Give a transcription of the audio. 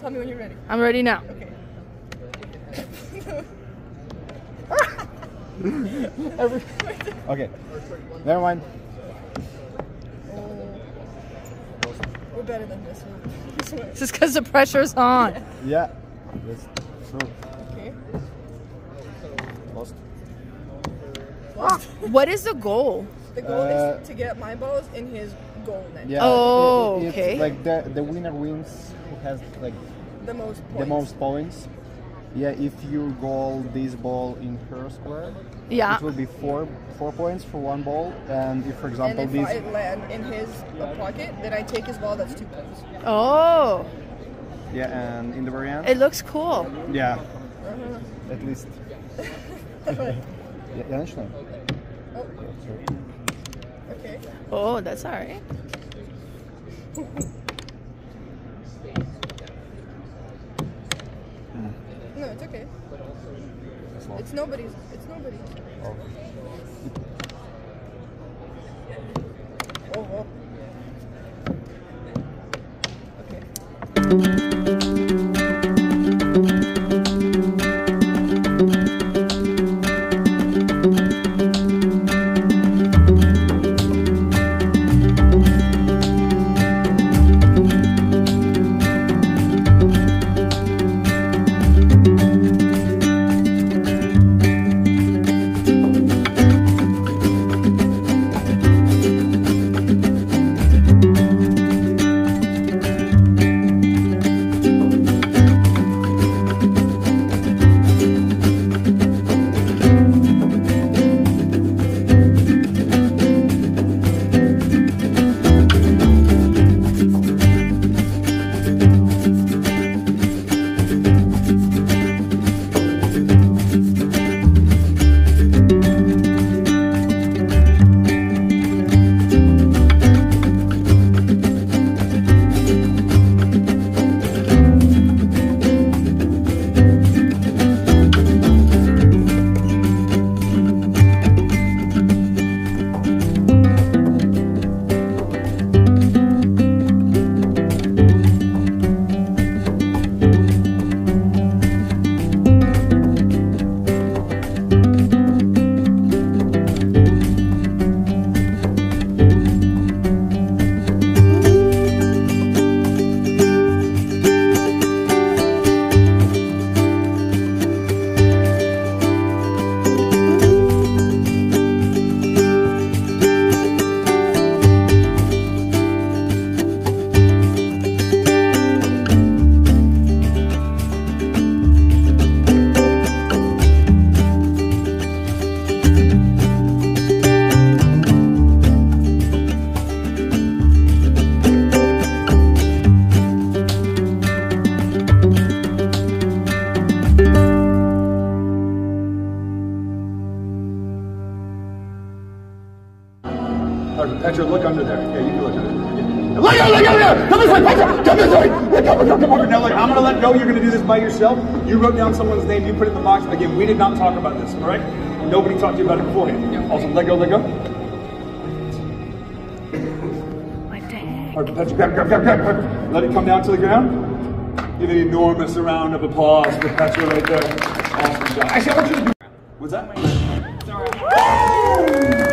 Tell me when you're ready. I'm ready now. Okay. Every- okay. Never mind. We're better than this one. I swear. Just because the pressure's on. Yeah. That's true. Okay. Lost. What is the goal? The goal Uh, is to get my balls in his yeah. Oh, it, it, okay. Like the the winner wins who has like the most points. the most points. Yeah, if you goal this ball in her square, yeah, it will be four four points for one ball, and if, for example, and if this I land in his uh, pocket, then I take his ball. That's two points. Oh. Yeah, and in the variant. It looks cool. Yeah. Uh-huh. At least. yeah, oh. yeah, Oh okay. Oh, that's all right. No, it's okay. That's long. It's nobody's. It's nobody's. Oh, Petra, look under there. Yeah, you can look under there. Yeah. Look, look, look, come this way, Petra, come this way. Yeah, Come, come, come over. Now, look, I'm gonna let go. You're gonna do this by yourself. You wrote down someone's name. You put it in the box. Again, we did not talk about this. All right? Nobody talked to you about it beforehand. Also, let go, let go. My dad. All right, Petra, grab, grab, grab, grab. Let it come down to the ground. Give an enormous round of applause for Petra right there. Awesome job. Actually, I want you to do. What's that? Good job.